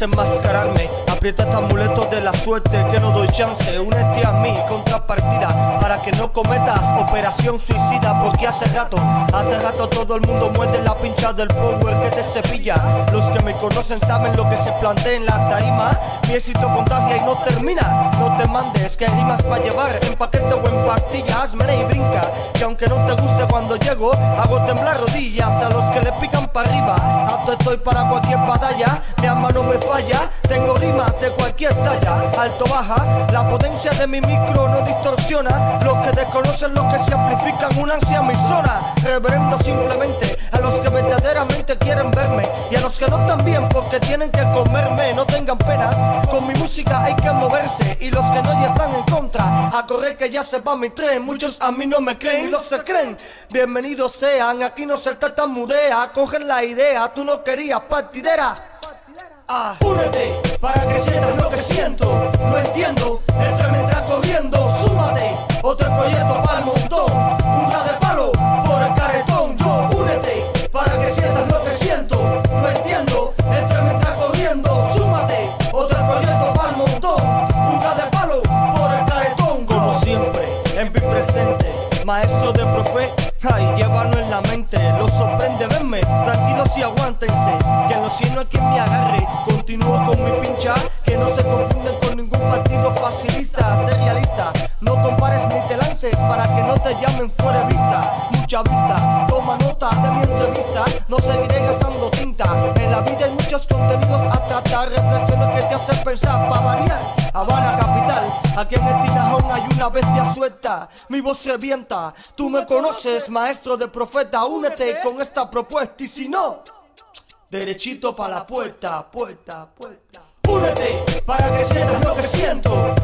desenmascararme. Aprieta este amuleto de la suerte que no doy chance. Únete a mí, contrapartida, para que no cometas operación suicida. Porque hace rato, hace rato todo el mundo muerde la pincha del power que te cepilla. Los que me conocen saben lo que se plantea en la tarima. Mi éxito contagia y no termina. No te mandes, que rimas va a llevar en paquete o en pastillas. Mira y brinca, que aunque no te guste cuando llego, hago temblar rodillas a los que le pican para arriba. Estoy para cualquier batalla, mi alma no me falla. Tengo rimas de cualquier talla, alto baja. La potencia de mi micro no distorsiona. Los que desconocen lo que se amplifican, una ansia mi zona. Reverendo simplemente a los que verdaderamente quieren verme y a los que no también porque tienen que comerme. No tengan pena, con mi música hay que moverse y los que no ya están en contra. A correr que ya se va mi tren, muchos a mí no me creen, los se creen. Bienvenidos sean, aquí no se mudea cogen la idea, tú no querías partidera. Ah, únete para que sientas lo que siento. No entiendo, tren me está corriendo. Súmate, otro proyecto para el montón. Un de palo por el carretón. Yo únete para que sientas lo que siento. No entiendo, tren me está corriendo. Súmate, otro proyecto para el montón. Un de palo por el carretón. Como siempre, en mi presente, maestro de profe. Ay, llévalo en la mente, lo sorprende los cielos hay quien me agarre, continúo con mi pincha, que no se confunden con ningún partido facilista, serialista, no compares ni te lances para que no te llamen fuera de vista, mucha vista, toma nota de mi entrevista, no seguiré gastando tinta, en la vida hay muchos contenidos a tratar, reflexiones que te hacen pensar, para variar, Habana capital, aquí en el Tinajón hay una bestia suelta, mi voz se vienta, tú me conoces, maestro de profeta, únete con esta propuesta y si no, derechito para la puerta, puerta, puerta. Únete para que sientas lo que siento.